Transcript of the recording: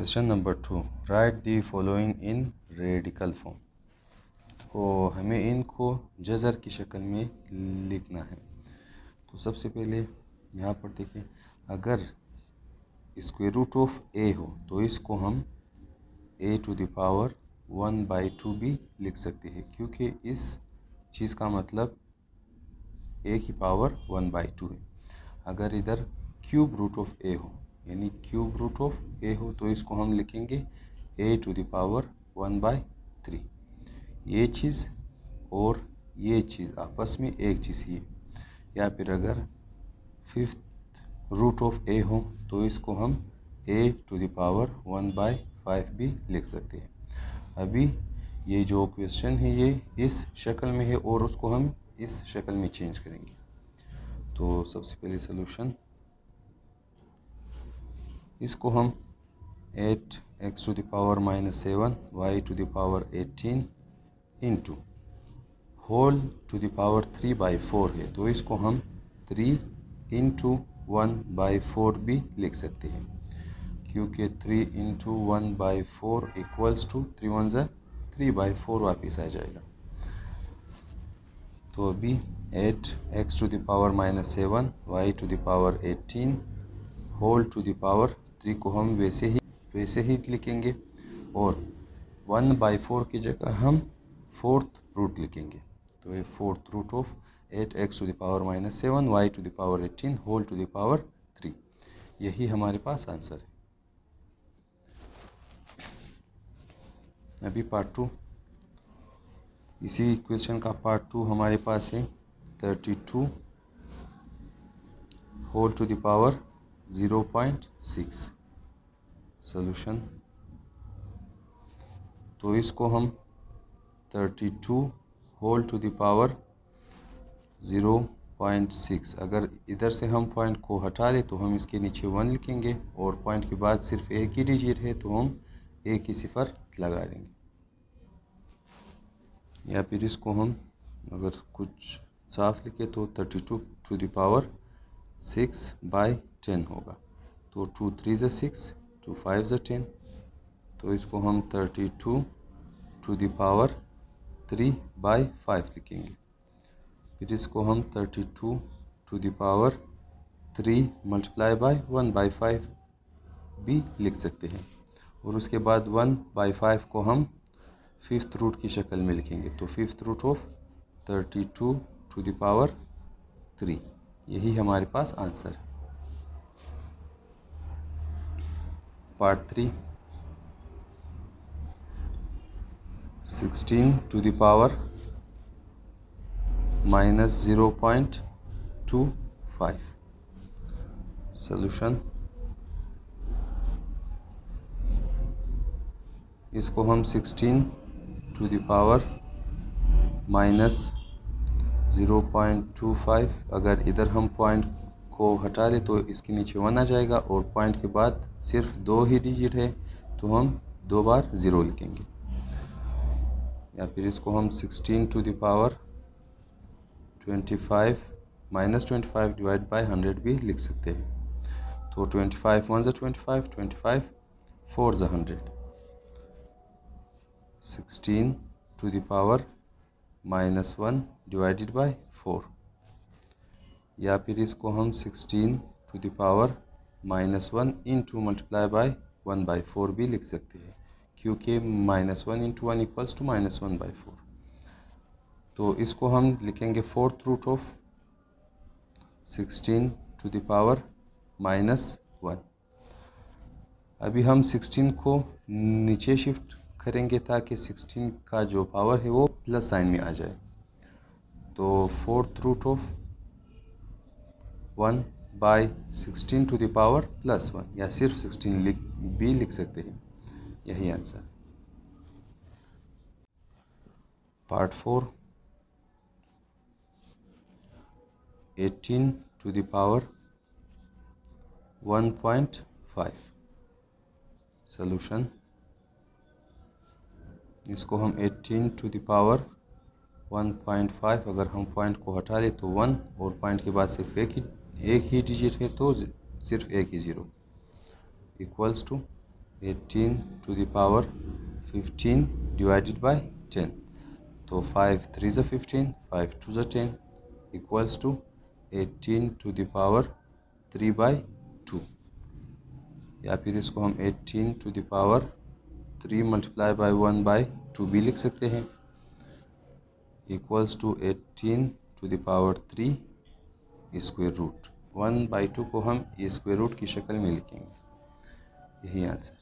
Question number two write the following in radical form तो हमें इनको जज़र की शक्ल में लिखना है। तो सबसे पहले यहाँ पर देखें अगर स्क्वेयर रूट ऑफ़ ए हो तो इसको हम a to the power one by two भी लिख सकते हैं, क्योंकि इस चीज़ का मतलब ए की पावर वन बाई टू है। अगर इधर क्यूब रूट ऑफ़ ए हो यानी क्यूब रूट ऑफ़ ए हो तो इसको हम लिखेंगे a to the power one by three ये चीज़ और ये चीज़ आपस में एक चीज़ ही है। या फिर अगर फिफ्थ रूट ऑफ़ ए हो तो इसको हम a to the power one by five भी लिख सकते हैं। अभी ये जो क्वेश्चन है ये इस शक्ल में है और उसको हम इस शक्ल में चेंज करेंगे। तो सबसे पहले सोल्यूशन इसको हम eight x to the power minus seven, y to the power eighteen into whole to the power three by four है। तो इसको हम three into one by four भी लिख सकते हैं। क्योंकि three into one by four equals to three one ज़ा थ्री बाई फोर वापिस आ जाएगा। तो अभी eight x to the power minus seven, y to the power eighteen, whole to the power three को हम वैसे ही वैसे ही लिखेंगे और वन बाई फोर की जगह हम फोर्थ रूट लिखेंगे। तो ये fourth root of eight x to the power minus seven, y to the power eighteen, whole to the power three. यही हमारे पास आंसर है। अभी पार्ट टू। इसी क्वेश्चन का पार्ट टू हमारे पास है। Thirty two, whole to the power zero point six solution तो इसको हम 32 whole to the power zero point six. अगर इधर से हम पॉइंट को हटा दें तो हम इसके नीचे वन लिखेंगे और पॉइंट के बाद सिर्फ़ एक ही डिजिट है तो हम एक ही सिफर लगा देंगे। या फिर इसको हम अगर कुछ साफ़ लिखे तो 32 two to the power six by ten होगा। तो टू थ्री ज़ा सिक्स टू फाइव ज़ा टेन तो इसको हम thirty two to the power three by five लिखेंगे। फिर इसको हम thirty two to the power three multiply by one by five भी लिख सकते हैं। और उसके बाद वन बाई फाइव को हम फिफ्थ रूट की शक्ल में लिखेंगे। तो fifth root of thirty two to the power three यही हमारे पास आंसर है। Part three sixteen to the power minus zero point two five solution इसको हम sixteen to the power minus zero point two five अगर इधर हम point को हटा दे तो इसके नीचे वन आ जाएगा और पॉइंट के बाद सिर्फ़ दो ही डिजिट है तो हम दो बार ज़ीरो लिखेंगे। या फिर इसको हम sixteen to the power twenty five minus twenty five divide by hundred भी लिख सकते हैं। तो ट्वेंटी फाइव वन ज़ा twenty five twenty five four ज़ा hundred sixteen to the power minus one divided by four या फिर इसको हम sixteen to the power minus one into multiply by one by four भी लिख सकते हैं, क्योंकि minus one into one equals to minus one by four तो इसको हम लिखेंगे fourth root of sixteen to the power minus one अभी हम सिक्सटीन को नीचे शिफ्ट करेंगे ताकि सिक्सटीन का जो पावर है वो प्लस साइन में आ जाए। तो fourth root of one by sixteen to the power plus one या सिर्फ़ सिक्सटीन लिख भी लिख सकते हैं। यही answer part four eighteen to the power one point five solution इसको हम eighteen to the power one point five अगर हम पॉइंट को हटा दें तो वन और पॉइंट के बाद सिर्फ़ एक ही एक ही डिजिट है तो सिर्फ़ एक ही zero equals to eighteen to the power fifteen divided by ten तो फाइव थ्री ज़ा फिफ्टीन फाइव टू ज़ा ten equals to eighteen to the power three by two या फिर इसको हम eighteen to the power three multiply by one by two भी लिख सकते हैं. Equals to eighteen to the power three square root one by two को हम स्क्वेयर रूट की शक्ल में लिखेंगे। यही आंसर